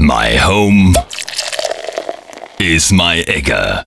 My home is my egger.